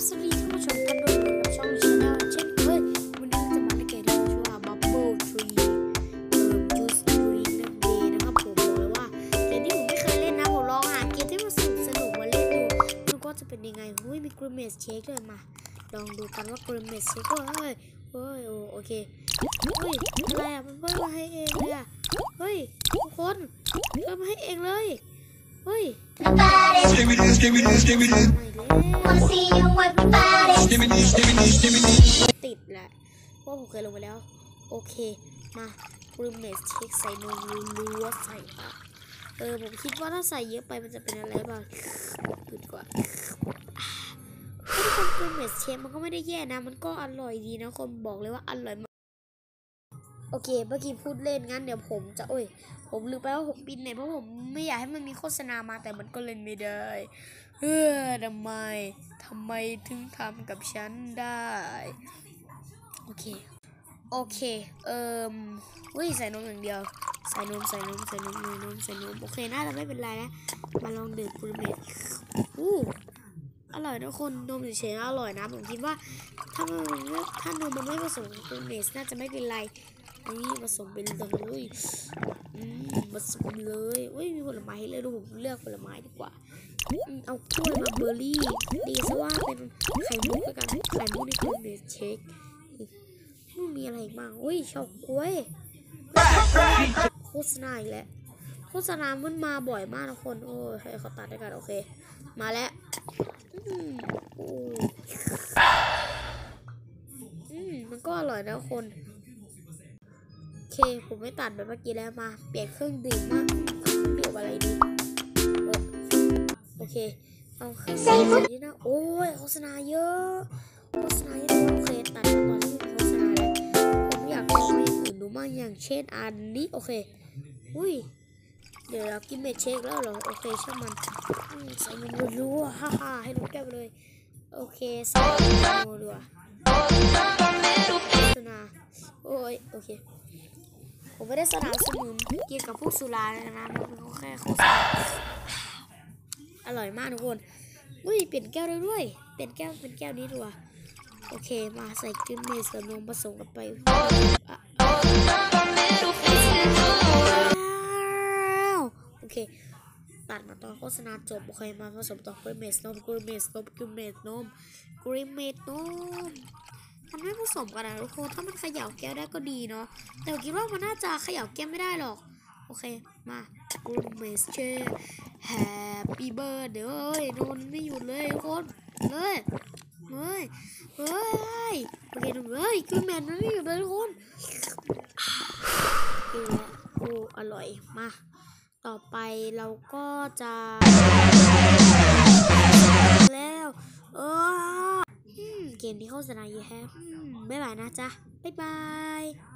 ครับสวัสดีท่านผู้ชมกันด้วยกับช่อง channel เช่นเคยวันนี้เราจะมาเล่นเกมที่ชื่อว่า Bubble Tea เอ่อ Juice Tea นั่นเองนะครับผมบอกเลยว่าเกมที่ผมไม่เคยเล่นนะผมลองหาเกมที่มันสนุกสนุกมาเล่นดูดูก็จะเป็นยังไงหุ้ยมี Grimace Shake ด้วยมา ลองดูกันว่า Grimace Shake เฮ้ยเฮ้ยโอโอเคเฮ้ยอะไรอะมันเพิ่มมาให้เองเลยอะเฮ้ยทุกคนเพิ่มมาให้เองเลย เฮ้ย Give me this, give me this, give me this, ใหม่แล้ว Wanna see you work your body. give me this, give me this, give me this. ติดแหละเพราะผมเคยลงไปแล้ว โอเค มาพรูเมสเช็คใส่นมรัวๆใส่ปากเออ ผมคิดว่าถ้าใส่เยอะไปมันจะเป็นอะไรบ้างดูดีกว่าถ้าทุกคนพรูเมสเช็คมันก็ไม่ได้แย่นะ มันก็อร่อยดีนะ คนบอกเลยว่าอร่อยมาก โอเค เมื่อกี้พูดเล่นงั้นเดี๋ยวผมจะโอ้ย ผมลืมไปว่าผมปินเนี่ยเพราะผมไม่อยากให้มันมีโฆษณามาแต่มันก็เล่นไม่ได้เออทำไมทำไมถึงทำกับฉันได้ โอเค โอเค เอ่มเฮ้ยใส่นมอย่างเดียว ใส่นมใส่นมใส่นมใส่นมใส่นมโอเคน่าจะไม่เป็นไรนะ มาลองดื่มกูเมทอู้อร่อยนะคนนมเฉยๆอร่อยนะผมคิดว่าถ้ามันถ้านมมันไม่ผสมกับกูเมทน่าจะไม่เป็นไร นี่ผสมเป็นเลยอืมผสมเลยเฮ้ยมีผลไม้ให้เลยดูผมเลือกผลไม้ดีกว่าเอากล้วยมาเบอร์รี่ดีซะว่าเป็นไข่มุกด้วกันไข่มุกในคือเนสเชคไม่มีอะไรอีกบ้างอุ้ยเฉาก๊วยโฆษณาอีกแล้วโฆษณามันมาบ่อยมากนะคน โอ้ยให้เขาตัดด้วยกัน โอเค มาแล้วอืมโอ้อืมมันก็อร่อยนะคน ผมไม่ตัดแบบเมื่อกี้แล้วมา เปลี่ยนเครื่องดื่มมากเดื่มอะไรดีเออโอเค เอาเครื่องดื่มนี่นะโอ้ยโฆษณาเยอะโฆษณาเยอะโอเคตัดตอนที่มีโฆษณาแล้วผมอยากลองอะไรอื่นดูบ้างอย่างเช่นอันนี้โอเคอุ้ยเดี๋ยวเรากินเมดเชคแล้วเหรอโอเคช่างมันอืมใส่นรัวๆฮ่าฮ่าให้นมแก้วไปเลย โอเคใส่นรัวโฆษณาโอ้ยโอเค ผมไม่ได้สนับสนุนเกี่ยวกับพวกสุราเลยนะมันก็แค่โฆษณาอร่อยมากทุกคนอุ้ยเปลี่ยนแก้วได้ด้วยเปลี่ยนแก้วเป็นแก้วนี้ดีกว่าโอเคมาใส่กินเมสกับนมผสมกันไปโอเคตัดมาตอนโฆษณาจบโอเคมาผสมต่อกลินเมสนมกลินเมสนมกลินเมสนมกลินเมสนม มันไม่ผสมกันนะทุกคนถ้ามันเขย่าแก้วได้ก็ดีเนาะแต่ผมคิดว่ามันน่าจะเขย่าแก้วไม่ได้หรอก โอเคมากูเมสเชแฮปปี้เบิร์ดเดี๋ยวเอ้ยนนไม่หยุดเลยทุกคนเฮ้ยเฮ้ยเฮ้ยโอเคนนเฮ้ยคือแมนมันไม่หยุดเลยทุกคนกินแล้วโอ้อร่อยมาต่อไปเราก็จะแล้ว เกมที่โฆษณาเยอะแฮะไม่ไหวนะจ๊ะ บ๊ายบาย